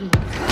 Mm-hmm.